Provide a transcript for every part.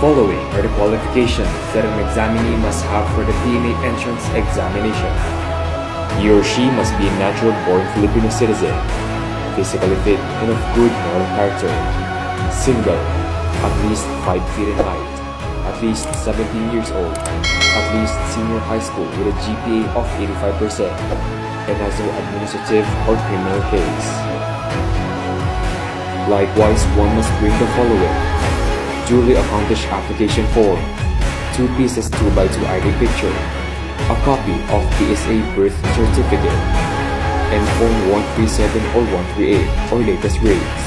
following are the qualifications that an examinee must have for the PMA entrance examination. He or she must be a natural-born Filipino citizen, physically fit and of good moral character, single, at least 5 feet in height, at least 17 years old, at least senior high school with a GPA of 85%, and has no administrative or criminal case. Likewise, one must bring the following. Duly accomplished application form, 2 pieces 2x2 ID picture, a copy of PSA birth certificate, and Form 137 or 138 or latest grades.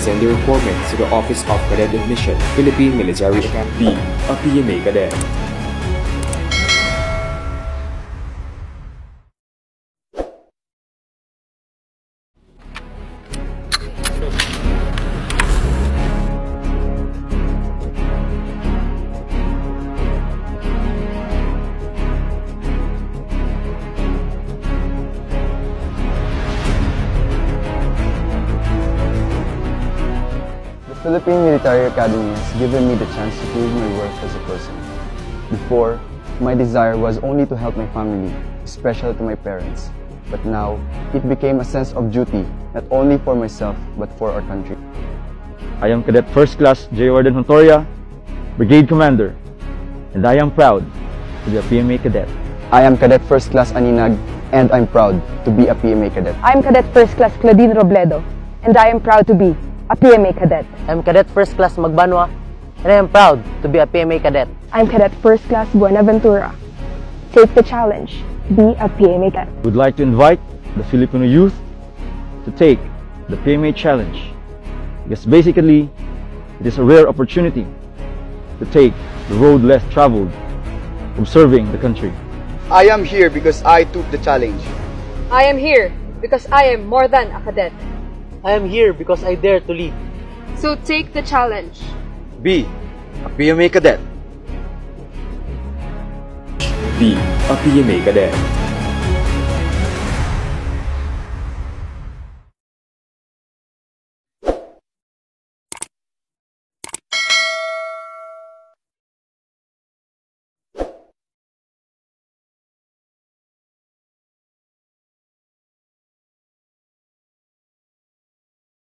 Send the requirements to the Office of Cadet Admission, Philippine Military Academy, a PMA cadet. Philippine Military Academy has given me the chance to prove my worth as a person. Before, my desire was only to help my family, especially to my parents. But now, it became a sense of duty, not only for myself, but for our country. I am Cadet First Class J. Warden Hontoria, Brigade Commander, and I am proud to be a PMA cadet. I am Cadet First Class Aninag, and I'm proud to be a PMA cadet. I'm Cadet First Class Claudine Robledo, and I am proud to be a PMA cadet. I'm Cadet First Class Magbanwa, and I am proud to be a PMA cadet. I'm Cadet First Class Buenaventura. Take the challenge. Be a PMA cadet. We would like to invite the Filipino youth to take the PMA challenge because basically it is a rare opportunity to take the road less traveled of serving the country. I am here because I took the challenge. I am here because I am more than a cadet. I am here because I dare to lead. So take the challenge. B. A PMA cadet. B. A PMA cadet.